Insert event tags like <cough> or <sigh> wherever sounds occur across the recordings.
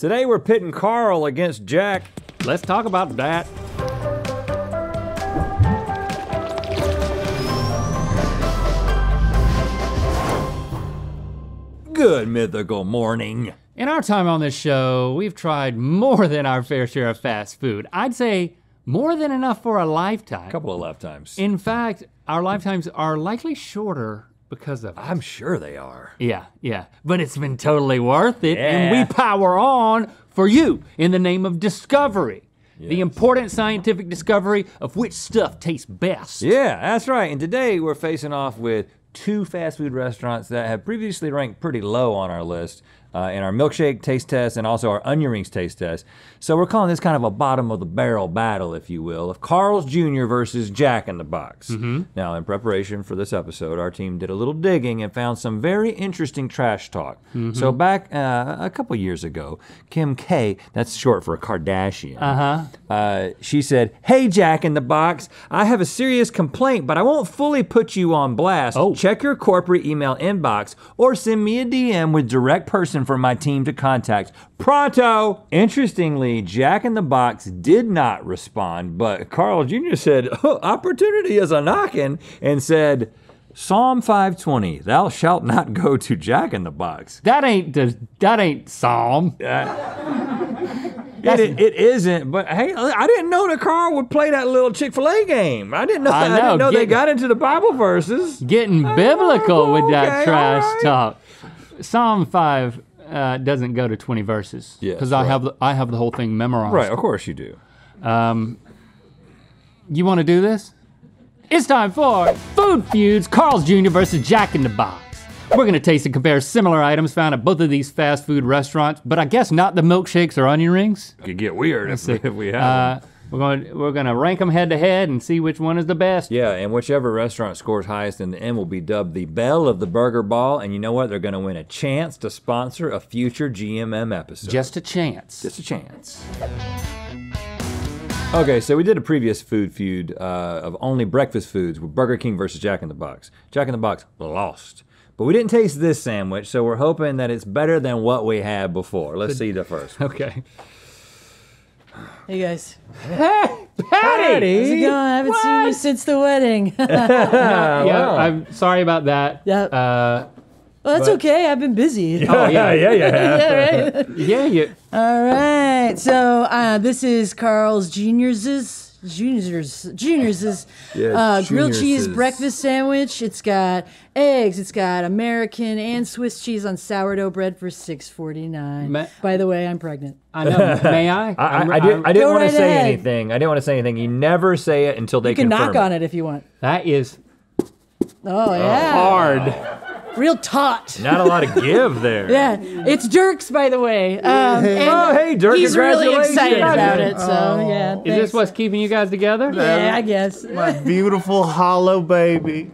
Today we're pitting Carl against Jack. Let's talk about that. Good mythical morning. In our time on this show, we've tried more than our fair share of fast food. I'd say more than enough for a lifetime. A couple of lifetimes. In fact, our lifetimes are likely shorter because of it. I'm sure they are. Yeah, yeah. But it's been totally worth it, and we power on for you in the name of discovery. The important scientific discovery of which stuff tastes best. Yeah, that's right. And today we're facing off with two fast food restaurants that have previously ranked pretty low on our list uh, in our milkshake taste test and also our onion rings taste test. So we're calling this kind of a bottom of the barrel battle, if you will, of Carl's Jr. versus Jack in the Box. Now, in preparation for this episode, our team did a little digging and found some very interesting trash talk. So back uh, a couple years ago, Kim K, that's short for a Kardashian, Uh-huh. uh, she said, Hey, Jack in the Box, I have a serious complaint, but I won't fully put you on blast. Oh. Check your corporate email inbox or send me a DM with direct person for my team to contact. Pronto! Interestingly, Jack in the Box did not respond, but Carl Jr. said, oh, Opportunity is a knocking, and said, Psalm 520, thou shalt not go to Jack in the Box. That ain't the, that ain't Psalm. Uh, <laughs> it, it isn't, but hey, I didn't know that Carl would play that little Chick Fil A game. I didn't know. I I, know, didn't know they got into the Bible verses. Getting biblical with that okay, trash right. talk. Psalm 5 uh, doesn't go to 20 verses. Yes, Because I right. have the, I have the whole thing memorized. Right, of course you do. You want to do this? It's time for Food Feuds Carl's Jr. versus Jack in the Box. We're gonna taste and compare similar items found at both of these fast food restaurants, but I guess not the milkshakes or onion rings. It Could get weird if, <laughs> if we have. Uh. We're going we're gonna rank them head to head and see which one is the best. Yeah, and whichever restaurant scores highest in the end will be dubbed the Belle of the Burger Ball. And you know what? They're going to win a chance to sponsor a future GMM episode. Just a chance. Just a chance. Okay, so we did a previous food feud uh, of only breakfast foods with Burger King versus Jack in the Box. Jack in the Box lost. But we didn't taste this sandwich, so we're hoping that it's better than what we had before. Let's see the first. one. <laughs> okay. Hey guys, Hey, Patty! how's it going? I haven't seen you since the wedding. <laughs> Yeah, <laughs> wow. I'm sorry about that. Yeah. Uh, that's okay. I've been busy. oh yeah, yeah, yeah. <laughs> yeah, right. yeah. You, All right. So uh, this is Carl's Junior's. Junior's Junior's <laughs> Yeah, uh, grilled cheese Junior's. breakfast sandwich. It's got eggs. It's got American and Swiss cheese on sourdough bread for six forty nine. Ma- By the way, I'm pregnant. I know. <laughs> May I? I, I, I, did, I didn't want right to say ahead. anything. I didn't want to say anything. You never say it until they You can confirm knock on it if you want. That is Oh yeah, hard. Real taut. Not a lot of give there. <laughs> Yeah, it's Dirk's, by the way. Um, and Oh, hey, Dirk, He's really excited about it. So yeah, Is this thanks. what's keeping you guys together? Yeah, I guess. my beautiful hollow baby.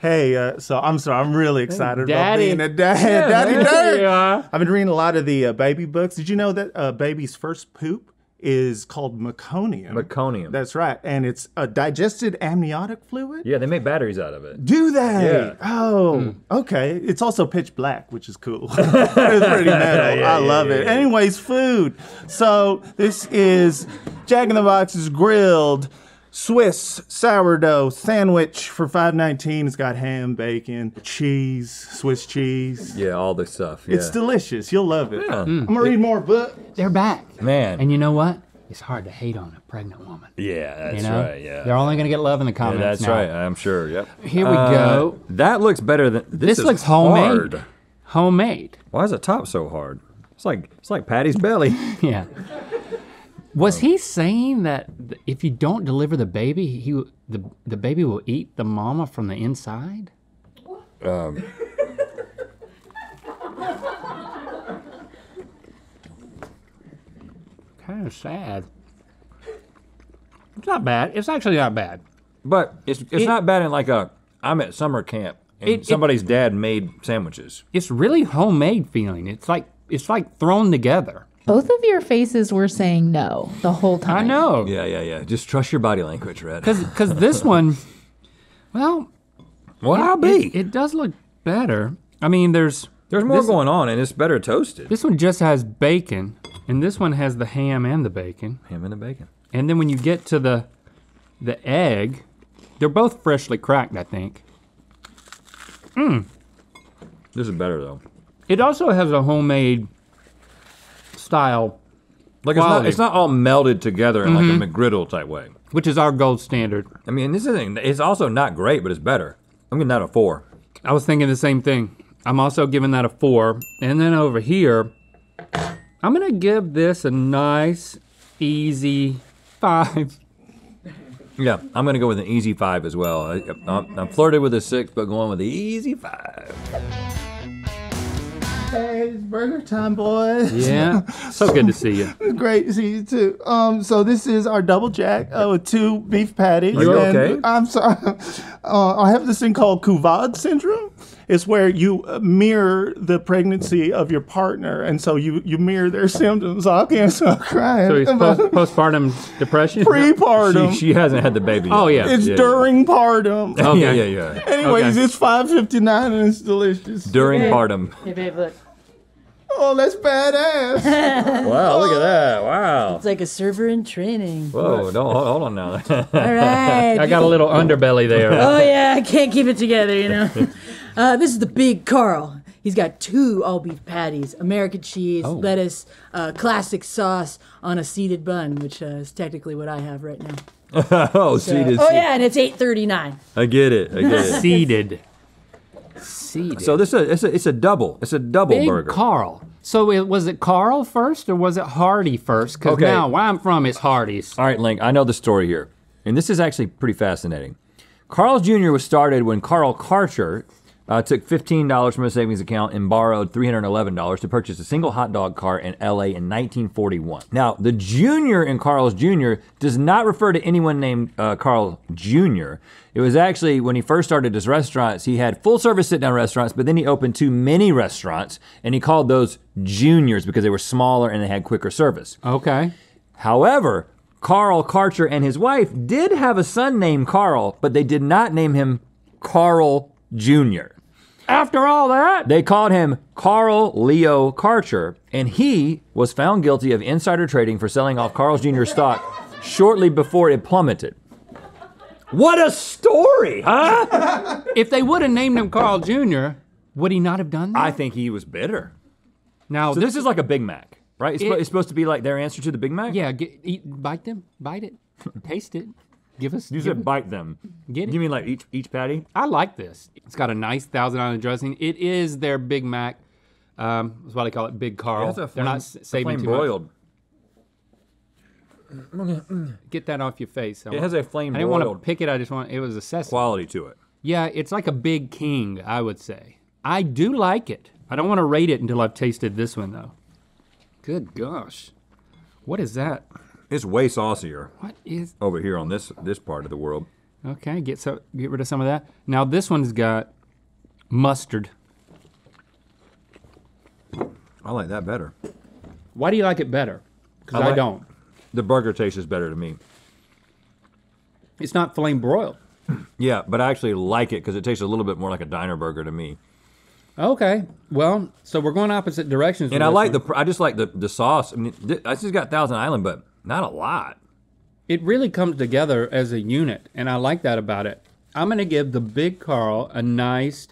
Hey, uh, so I'm sorry. I'm really excited Daddy. about being a dad. Yeah, Daddy there Dirk. I've been reading a lot of the uh, baby books. Did you know that uh, baby's first poop is called meconium? Meconium. That's right, and it's a digested amniotic fluid. Yeah, they make batteries out of it. Do they? Yeah. Oh, hmm. okay. It's also pitch black, which is cool. <laughs> it's pretty metal. I love it. Anyways, food. So this is Jack in the Box's grilled Swiss sourdough sandwich for five nineteen. It's got ham, bacon, cheese, Swiss cheese. Yeah, all the stuff. Yeah. It's delicious. You'll love it. Yeah. I'm gonna read more book. They're back. Man. And you know what? It's hard to hate on a pregnant woman. yeah, that's You know? right. Yeah. They're only gonna get love in the Yeah, comments that's now. right. I'm sure. Yep. Here we Uh, go. That looks better than this. This is looks homemade. hard. Homemade. Why is the top so hard? It's like it's like Patty's belly. <laughs> Yeah. Was he saying that if you don't deliver the baby, he the the baby will eat the mama from the inside? Um, Kind of sad. It's not bad. It's actually not bad. but it's it's It- not bad in like a I'm at summer camp and It- it- somebody's dad made sandwiches. It's really homemade feeling. It's like it's like thrown together. Both of your faces were saying no the whole time. I know. Yeah, yeah, yeah. Just trust your body language, Rhett. Because this <laughs> one, well, well, I'll it, be. it does look better. I mean, there's There's more This- going on, and it's better toasted. This one just has bacon, and this one has the ham and the bacon. Ham and the bacon. And then when you get to the the egg, they're both freshly cracked, I think. Mmm. This is better though. It also has a homemade style, Like it's not, Quality. it's not all melded together in like a mm-hmm. McGriddle type way. which is our gold standard. I mean, this isn't. It's also not great, but it's better. I'm giving that a four. I was thinking the same thing. I'm also giving that a four. And then over here, I'm gonna give this a nice, easy five. Yeah, I'm gonna go with an easy five as well. I, I'm, I'm flirted with a six, but going with the easy five. Hey, it's burger time, boys. Yeah, so <laughs> good to see you. Great to see you too. Um, so this is our double jack uh, with two beef patties. Are you and okay? I'm sorry. <laughs> Uh, I have this thing called Couvade syndrome. It's where you uh, mirror the pregnancy of your partner, and so you you mirror their symptoms. So I can't stop crying. So he's <laughs> post, postpartum depression. Prepartum. She, she hasn't had the baby. Oh, yeah. it's yeah, during partum. Oh <laughs> Okay. yeah, yeah. yeah. <laughs> Anyways, Okay. it's 5.59 and it's delicious. During partum. Hey, babe, look. Oh, that's badass. Wow, look at that. Wow. It's like a server in training. Whoa, don't hold, hold on now. All right. I got a little underbelly there. Oh yeah, I can't keep it together, you know. Uh, this is the Big Carl. He's got two all beef patties, American cheese, Oh. lettuce, uh, classic sauce on a seeded bun, which uh, is technically what I have right now. <laughs> oh, seated. oh yeah, and it's eight thirty nine. I get it. I get it. <laughs> Seeded. Seeded. So this is a, it's a it's a double. It's a double Big burger. Carl. So it, was it Carl first or was it Hardee first? Because Okay. now where I'm from is Hardee's. All right, Link, I know the story here. And this is actually pretty fascinating. Carl's Jr. was started when Carl Karcher uh, took $15 from his savings account and borrowed $311 to purchase a single hot dog cart in LA in 1941. Now, the Jr. in Carl's Jr. does not refer to anyone named uh, Carl Jr. It was actually when he first started his restaurants, he had full service sit down restaurants, but then he opened two mini restaurants and he called those juniors because they were smaller and they had quicker service. Okay. However, Carl Karcher and his wife did have a son named Carl, but they did not name him Carl Jr. After all that, They called him Carl Leo Karcher, and he was found guilty of insider trading for selling off Carl's Jr. stock shortly before it plummeted. What a story, huh? if they would have named him Carl Jr., would he not have done that? I think he was bitter. now So this is like a Big Mac, right? It's, It- it's supposed to be like their answer to the Big Mac? yeah, get, eat, bite them, bite it, <laughs> taste it, give us. You give said bite them. Get it. You mean like each each patty? I like this. It's got a nice thousand island dressing. It is their Big Mac. Um, that's why they call it Big Carl. That's a They're not it's s- a saving flame too much. broiled. Get that off your face. It has a flame I didn't want to pick it. I just want. It was a sesame. quality to it. Yeah, it's like a big king, I would say. I do like it. I don't want to rate it until I've tasted this one, though. Good gosh. What is that? It's way saucier What is. over here on this this part of the world. Okay, get, so, get rid of some of that. Now, this one's got mustard. I like that better. Why do you like it better? Because I I, don't. The burger tastes better to me. It's not flame broiled. <clears throat> Yeah, but I actually like it because it tastes a little bit more like a diner burger to me. Okay, well, so we're going opposite directions. And I like one. the I just like the the sauce. I mean, th- I just got Thousand Island, but not a lot. It really comes together as a unit, and I like that about it. I'm gonna give the Big Carl a nice,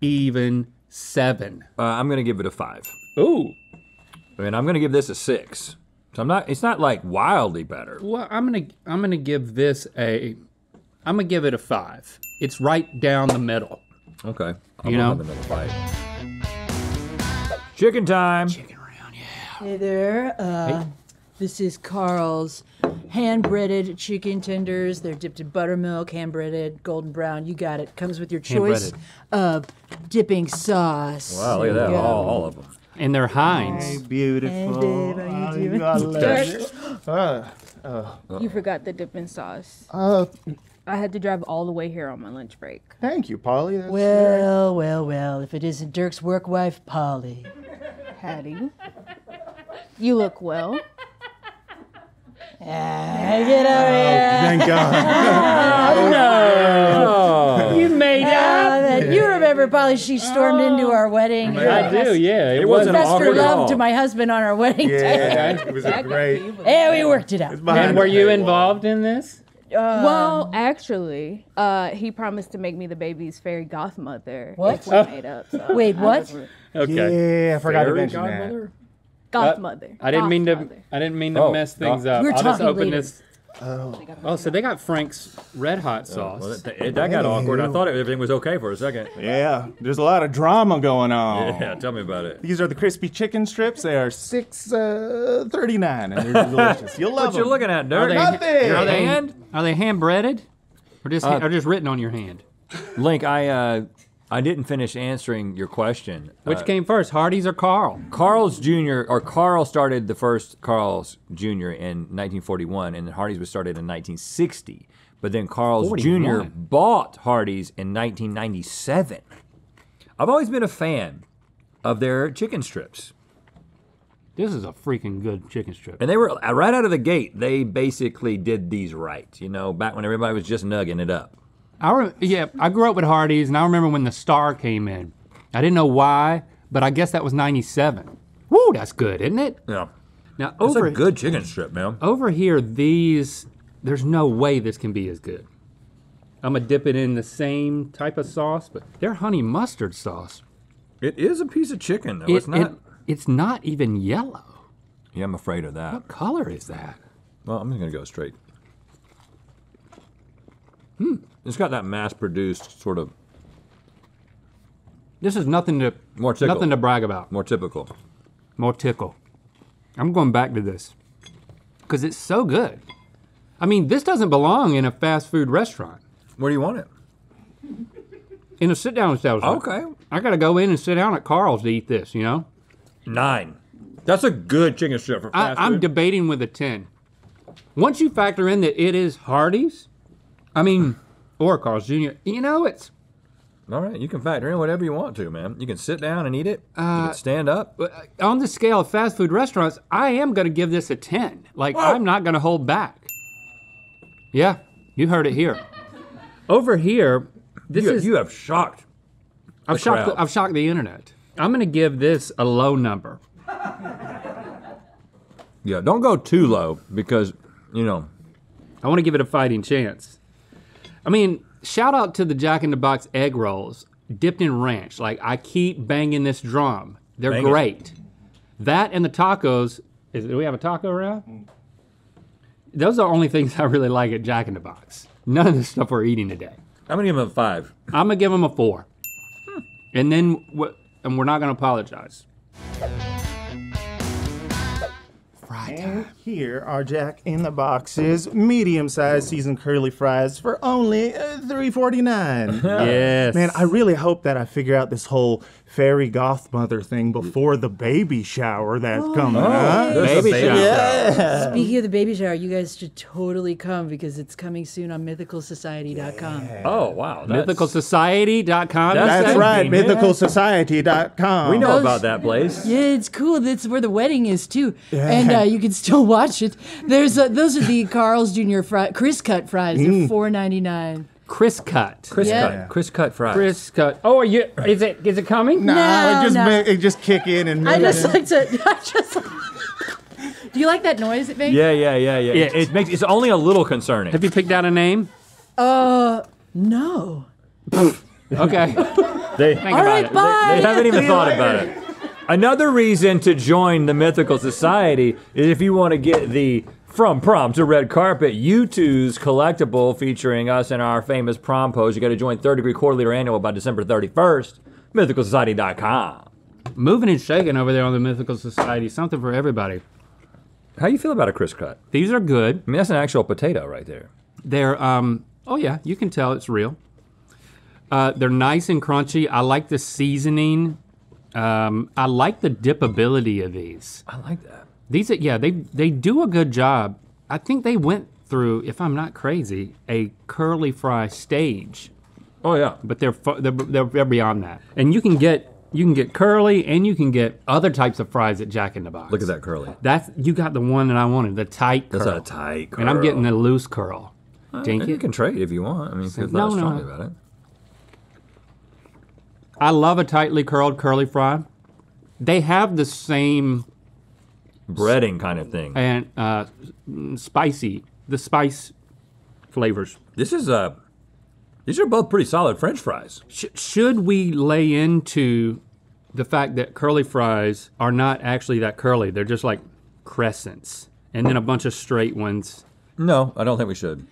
even seven. Uh, I'm gonna give it a five. Ooh. I mean, I'm gonna give this a six. So I'm not. It's not like wildly better. Well, I'm gonna I'm gonna give this a I'm gonna give it a five. It's right down the middle. Okay. I'll You know? have another bite. Chicken time. Hey there. Uh, This is Carl's hand breaded chicken tenders. They're dipped in buttermilk, hand breaded, golden brown. You got it. Comes with your choice of dipping sauce. Wow, look at that. There you go. All, all of them. And they're Heinz. Hey, beautiful. Hey, babe, how you Oh, doing? gotta. <laughs> Uh, You forgot the dipping sauce. uh, I had to drive all the way here on my lunch break. thank you, Polly. That's Well, well, well. If it isn't Dirk's work wife, Polly. Hattie, you look well. Ah, get over here. Thank God. <laughs> No, you made Ah, that- you remember, Polly? She stormed into our wedding. I do, yeah. It, It wasn't wasn't Professed her awkward at love all. to my husband on our wedding day. yeah, it was a great. Yeah, we worked it out. And were you table. involved in this? well, actually, uh, he promised to make me the baby's fairy godmother. What? If we made up. So Wait, what? Okay. Yeah, I forgot to Fairy mention that. Godmother? Godmother. I didn't mean to. Godmother. I didn't mean to Oh, mess things oh. up. We're I'll just talking open later. this. Oh. so they got Frank's Red Hot sauce. Well, that, that got awkward. I thought everything was okay for a second. Yeah, there's a lot of drama going on. Yeah, tell me about it. These are the crispy chicken strips. They are six uh, thirty nine, and they're delicious. You'll love What you them. looking at, are Dirk? they, Nothing. Are they Hand? Are they hand breaded, or just Uh, or just written on your hand? <laughs> Link, I uh, I didn't finish answering your question. Which Uh, came first, Hardee's or Carl? Carl's Jr. or Carl started the first Carl's Jr. in 1941, and Hardee's was started in 1960. But then Carl's Jr. bought Hardee's in 1997. I've always been a fan of their chicken strips. This is a freaking good chicken strip. And they were right out of the gate. They basically did these right, you know, back when everybody was just nugging it up. I re- yeah, I grew up with Hardee's, and I remember when the Star came in. I didn't know why, but I guess that was '97. Woo, that's good, isn't it? Yeah, Now it's over a good chicken strip, man. over here, these there's no way this can be as good. I'm gonna dip it in the same type of sauce, but they're honey mustard sauce. It is a piece of chicken, though. It- it's not. it- it's not even yellow. yeah, I'm afraid of that. What color is that? Well, I'm just gonna go straight. Hmm. It's got that mass-produced sort of This is nothing to More tickle. nothing to brag about. more typical. More tickle. I'm going back to this because it's so good. I mean, this doesn't belong in a fast food restaurant. Where do you want it? In a sit-down establishment. Okay. I gotta go in and sit down at Carl's to eat this. You know, Nine. That's a good chicken strip for I, fast I'm food. debating with a ten. Once you factor in that it is Hardee's, I mean, or Carl's Jr. You know, it's All right, you can factor in whatever you want to, man. You can sit down and eat it. you Uh, can stand up. on the scale of fast food restaurants. I am gonna give this a ten. Like I'm not gonna hold back. Yeah, you heard it here. Over here, this You, is you have shocked. I've shocked. crowd. The, I've shocked the internet. I'm gonna give this a low number. Yeah, don't go too low because you know. I want to give it a fighting chance. I mean, shout out to the Jack in the Box egg rolls dipped in ranch. Like I keep banging this drum. They're Bang it. great. That and the tacos. Is, do we have a taco around? Those are the only things I really like at Jack in the Box. None of the stuff we're eating today. I'm gonna give him a five. I'm gonna give them a four, and then and we're not gonna apologize. And here are Jack in the Box's medium-sized seasoned curly fries for only uh, three forty nine. <laughs> Yes, Man, I really hope that I figure out this whole fairy goth mother thing before the baby shower that's coming up. There's a Baby shower. Yeah. Speaking of the baby shower, you guys should totally come because it's coming soon on mythicalsociety.com. Oh wow, that's, mythicalsociety.com. That's That's right, man. mythicalsociety.com. We know Those- about that place. Yeah, it's cool. That's where the wedding is too, and uh, <laughs> you can still watch it. There's uh, those are the Carl's Jr. Fry, CrissCut fries. They're four ninety nine. CrissCut. Chris Yeah. cut. CrissCut fries. CrissCut. Oh, are you? Is it? Is it coming? Nah, No, it just no. ma- it just kick in and I move just in. like to. <laughs> I just. <laughs> Do you like that noise it makes? Yeah, yeah, yeah, yeah. It, Yeah. it makes it's only a little concerning. Have you picked out a name? Uh, no. <laughs> Okay. They, Think All about right, it. bye. They haven't even thought about it. Another reason to join the Mythical Society is if you want to get the From Prom to Red Carpet Youtooz collectible featuring us and our famous prom pose. You got to join Third Degree Quarterly or Annual by December 31st. MythicalSociety.com. Moving and shaking over there on the Mythical Society. Something for everybody. How you feel about a CrissCut? These are good. I mean, that's an actual potato right there. They're um. Oh yeah, you can tell it's real. Uh, they're nice and crunchy. I like the seasoning. Um, I like the dipability of these. I like that. These, are, yeah, they they do a good job. I think they went through, if I'm not crazy, a curly fry stage, Oh yeah. but they're they're, they're, beyond that. And you can get You can get curly and you can get other types of fries at Jack in the Box. Look at that curly. That's you got the one that I wanted, the tight curl. That's a tight curl. And I'm getting the loose curl. Uh, Dink And you can trade if you want. I mean, feel No, no, about it. I love a tightly curled curly fry. They have the same Breading kind of thing. and uh, spicy, the spice flavors. This is uh these are both pretty solid French fries. Sh- should we lay into the fact that curly fries are not actually that curly? They're just like crescents, and then a bunch of straight ones. No, I don't think we should.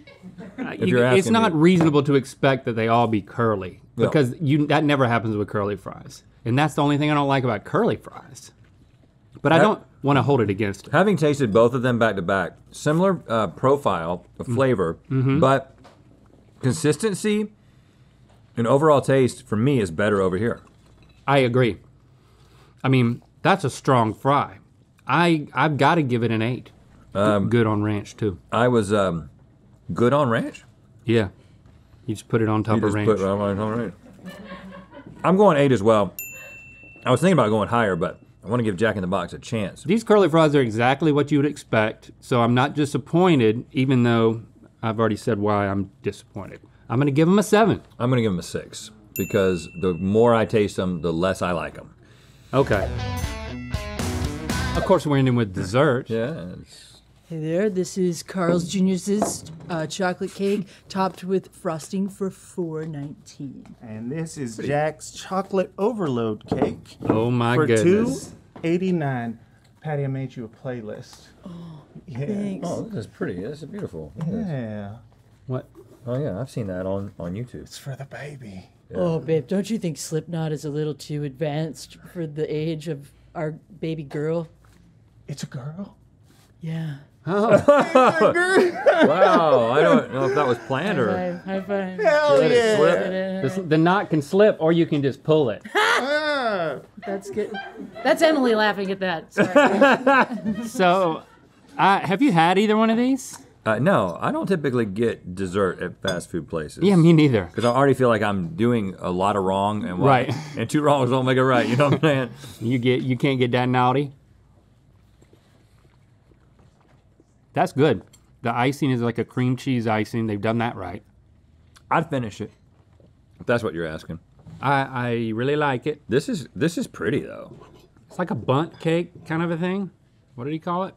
Uh, If you- it's not me- reasonable to expect that they all be curly No. because you that never happens with curly fries, and that's the only thing I don't like about curly fries. But I don't want to hold it against. it. Having tasted both of them back to back, similar uh, profile of flavor, but consistency and overall taste for me is better over here. I agree. I mean, that's a strong fry. I I've got to give it an eight. Um, Good on ranch too. I was um, good on ranch. Yeah, you just put it on top You of just ranch. put right on ranch. I'm going eight as well. I was thinking about going higher, but I want to give Jack in the Box a chance. These curly fries are exactly what you would expect, so I'm not disappointed, even though I've already said why I'm disappointed. I'm gonna give them a seven. I'm going to give them a six because the more I taste them, the less I like them. Okay. Of course, we're ending with dessert. Yeah. It's- Hey there, this is Carl's Jr.'s uh, chocolate cake topped with frosting for four nineteen. And this is Jack's chocolate overload cake Oh my for goodness. two eighty nine. Patty, I made you a playlist. Oh, yeah. Thanks. Oh, this is pretty. This is beautiful. Yeah, What? Oh yeah, I've seen that on on YouTube. it's for the baby. Oh, babe, don't you think Slipknot is a little too advanced for the age of our baby girl? It's a girl. Yeah. <laughs> Wow, I don't know if that was planned High or. five. High five. Hell Let it yeah! slip. The, the knot can slip, or you can just pull it. <laughs> Ah. That's good. That's Emily laughing at that. Sorry. <laughs> So, uh, have you had either one of these? Uh, no, I don't typically get dessert at fast food places. Yeah, me neither. Because I already feel like I'm doing a lot of wrong, and what- Right. and two wrongs don't make a right. You know what I'm saying? You get you can't get that naughty. That's good. The icing is like a cream cheese icing. They've done that right. I'd finish it. If that's what you're asking. I, I really like it. This is this is pretty though. It's like a Bundt cake kind of a thing. What did he call it?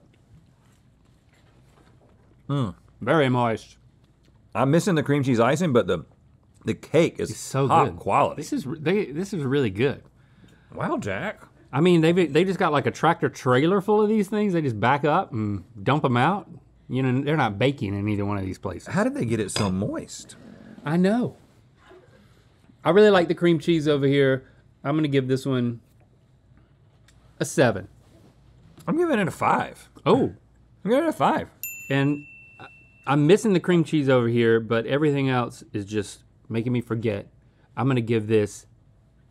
Hmm. Very moist. I'm missing the cream cheese icing, but the the cake is It's so top good. quality. This is they, this is really good. wow, Jack. I mean, they they just got like a tractor trailer full of these things. They just back up and dump them out. You know, they're not baking in either one of these places. How did they get it so moist? I know. I really like the cream cheese over here. I'm gonna give this one a seven. I'm giving it a five. Oh, I'm giving it a five. and I- I'm missing the cream cheese over here, but everything else is just making me forget. I'm gonna give this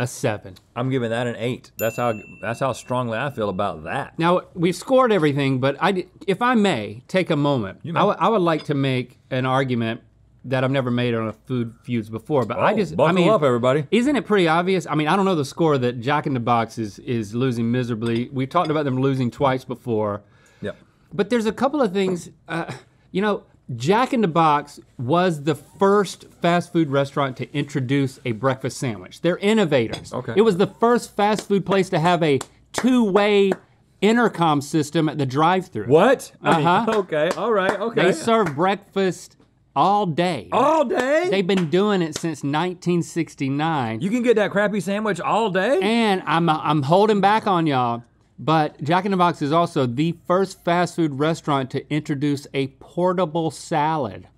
a seven. I'm giving that an eight. That's how that's how strongly I feel about that. Now we've scored everything, but I, if I may take a moment, may. I would- I would like to make an argument that I've never made on a food feuds before. But I Oh, just, buckle I mean, up, everybody. Isn't it pretty obvious? I mean, I don't know the score that Jack in the Box is is losing miserably. We've talked about them losing twice before, Yep. but there's a couple of things. Uh, you know, Jack in the Box was the first fast food restaurant to introduce a breakfast sandwich. They're innovators. Okay. It was the first fast food place to have a two-way intercom system at the drive-through. What? I mean, Uh-huh. okay. All right. Okay. They serve breakfast all day. all day. They've been doing it since 1969. you can get that crappy sandwich all day. And I'm I'm holding back on y'all, but Jack in the Box is also the first fast food restaurant to introduce a portable salad.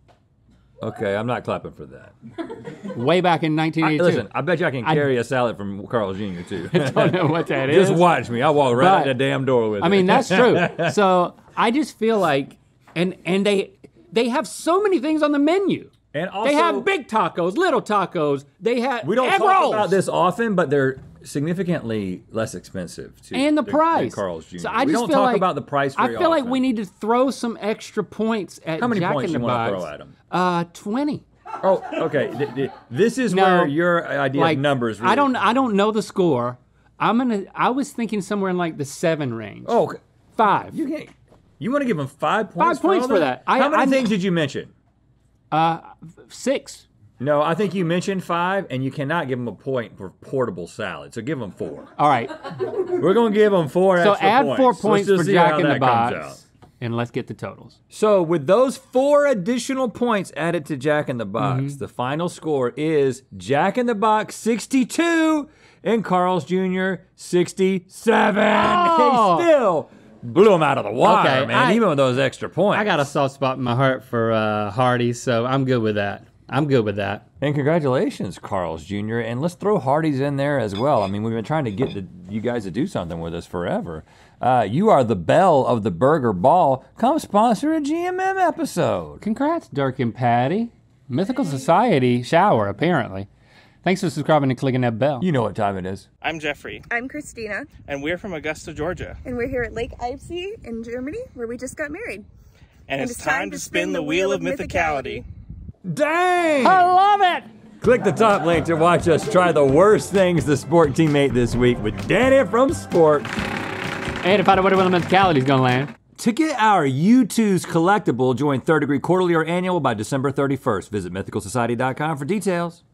okay, I'm not clapping for that. <laughs> Way back in I, 1982. listen, I bet you I can carry a salad from Carl's Jr. too. <laughs> I don't know what that <laughs> is. Just watch me. I'll walk right out But- the damn door with it. I mean, that's true. so I just feel like, and and they they have so many things on the menu. and also they have big tacos, little tacos. They have We don't egg talk rolls. about this often, but they're significantly less expensive too. and the than- price. Than Carl's Jr. So I we just don't feel talk like, about the price. I feel like we need to throw some extra points at How many Jack points in the you wanna Box. throw at 'em? Uh, twenty. Oh, okay. Th- th- This is No, where your idea like of numbers. I don't I don't know the score. I'm gonna. I was thinking somewhere in like the seven range. Oh, okay. Five. you can't. You want to give him five points? Five points all for that. I- How many I- things did you mention? Uh, Six. No, I think you mentioned five, and you cannot give them a point for portable salad. So give them four. All right. We're gonna give them four So extra add points. four Let's points just for see Jack how in the that comes Box, and let's get the totals. So with those four additional points added to Jack in the Box, Mm-hmm. the final score is Jack in the Box 62 and Carl's Jr. 67. Oh. He still blew him out of the water, Okay, man, I- even with those extra points. I got a soft spot in my heart for uh, Hardee's, so I'm good with that. I'm good with that. And congratulations, Carl's Jr. And let's throw Hardee's in there as well. I mean, we've been trying to get the, you guys to do something with us forever. Uh, you are the belle of the Burger Ball. Come sponsor a GMM episode. Congrats, Dirk and Patty. Mythical Society shower, apparently. Thanks for subscribing and clicking that bell. You know what time it is. I'm Jeffrey, I'm Christina, and we're from Augusta, Georgia. and we're here at Lake Eibsee in Germany, where we just got married. And, it's, time, to spin the wheel of mythicality. Dang! I love it! Click the top link to watch us try the worst things the Sporked team ate this week with Danny from Sporked. And to find out where the mentality is gonna land. To get our Youtooz collectible, join Third Degree Quarterly or Annual by December 31st. Visit mythicalsociety.com for details.